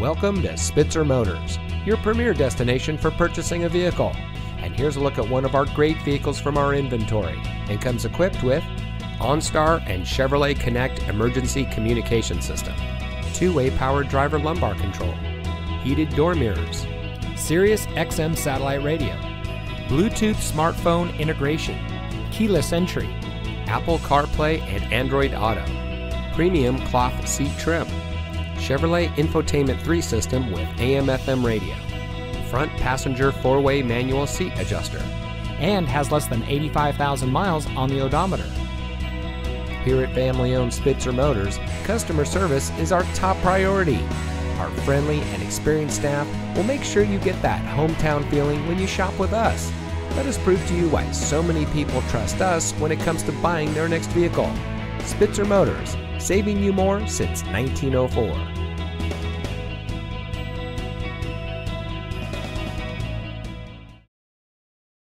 Welcome to Spitzer Motors, your premier destination for purchasing a vehicle. And here's a look at one of our great vehicles from our inventory and comes equipped with OnStar and Chevrolet Connect emergency communication system, two-way powered driver lumbar control, heated door mirrors, Sirius XM satellite radio, Bluetooth smartphone integration, keyless entry, Apple CarPlay and Android Auto, premium cloth seat trim, Chevrolet Infotainment 3 system with AM FM radio, front passenger four way manual seat adjuster. and has less than 85,000 miles on the odometer. Here at family owned Spitzer Motors, customer service is our top priority. Our friendly and experienced staff will make sure you get that hometown feeling when you shop with us. Let us prove to you why so many people trust us when it comes to buying their next vehicle. Spitzer Motors, saving you more since 1904.